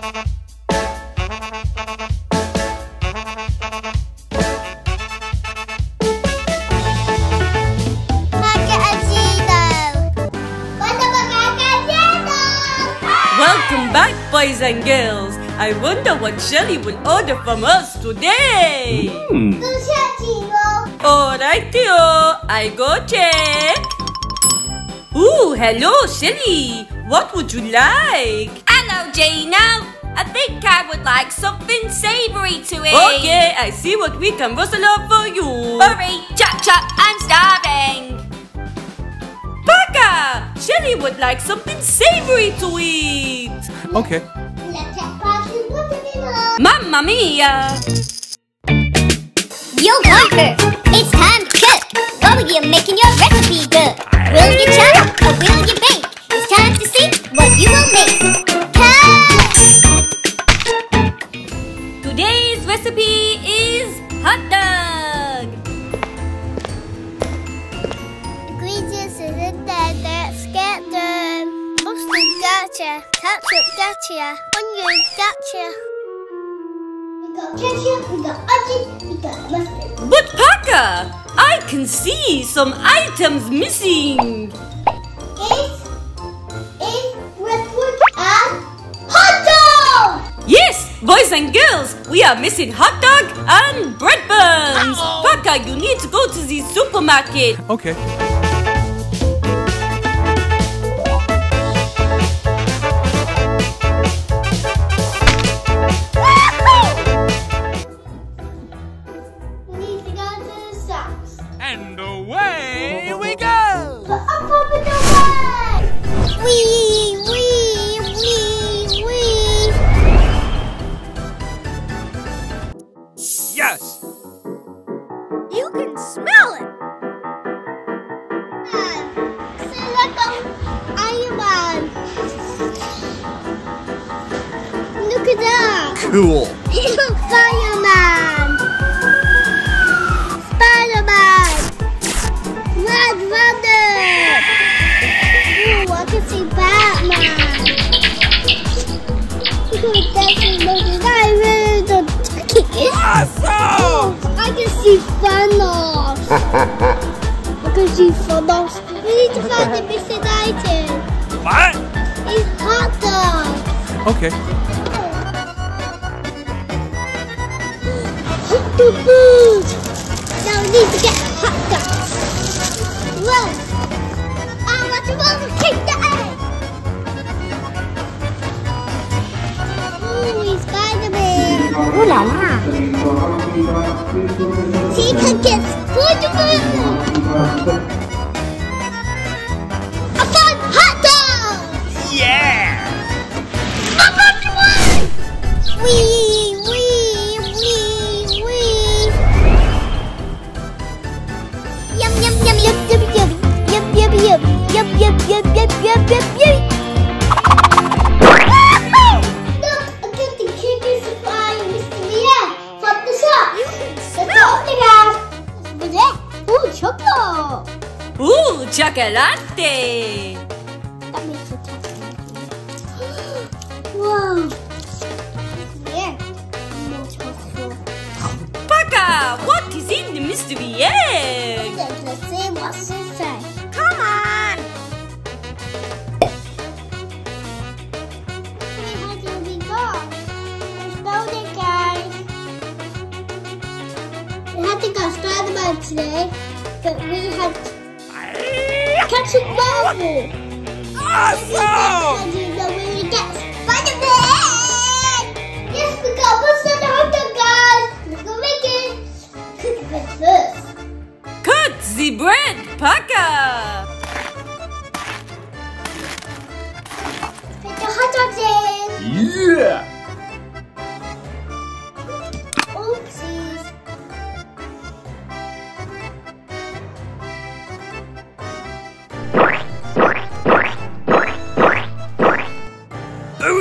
Welcome back, boys and girls. I wonder what Shelly will order from us today. Hmm. Alrighty-o, oh, I go check. Ooh, hello, Shelly. What would you like? Hello, Gino. I think I would like something savory to eat. Okay, I see what we can rustle up for you. Hurry, chop chop, I'm starving. Parker! Shelly would like something savory to eat. Okay. Mamma mia! Yo, Bunker! Gotcha! Ketchup, gotcha! Onion, gotcha! We got ketchup, we got onion, we got mustard. But Parker, I can see some items missing. Is, is Redwood and hot dog! Yes, boys and girls, we are missing hot dog and bread buns. Parker, you need to go to the supermarket. Okay. Look at that! Cool. Fireman! Spider-Man! Red Runner! Ooh, I can see Batman! Ooh, that's. I really don't kick Awesome! I can see Thanos! I can see Thanos. We need to find the missing item. What? It's hot dog! Okay. Hot dog food! Now we need to get hot dogs. Run! I want to run and kick the egg! Ooh, he's Spider-Man! Ooh la la! He can get Spider-Man! I chocolate. That makes it taste Wow. Yeah. Parker, what is in the mystery egg? Let's see what's inside. Come on! How do we go? Let's build it, guys. We had to go Spider-Man today, but we had Captain Marvel. Awesome! And you know we get Spider-Man! Yes, we got what's in the hot dog, guys. Let's go make it. Cook it first. Cut the bread, Parker. Put the hot dogs in. Yeah!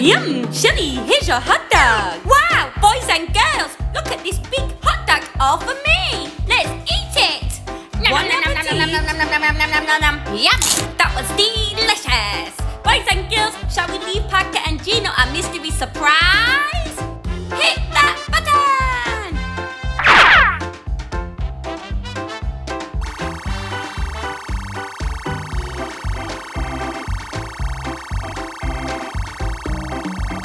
Yum, Shelly, here's your hot dog. Wow, boys and girls, look at this big hot dog all for me. Let's eat it. Nom, nom, nom, nom, nom, nom, nom, nom, nom, nom, nom, nom. Yum! That was delicious. Boys and girls, shall we leave Parker and Gino a mystery surprise? Hit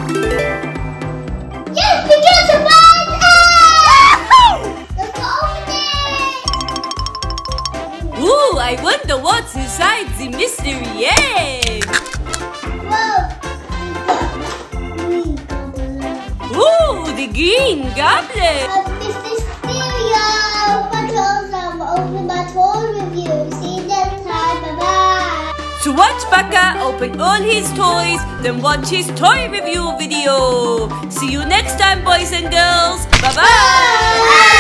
Yes, we to find! Let's open it! Ooh, I wonder what's inside the mystery egg. Whoa! Ooh, the green goblin. Watch Parker open all his toys, then watch his toy review video. See you next time, boys and girls. Bye bye. Bye.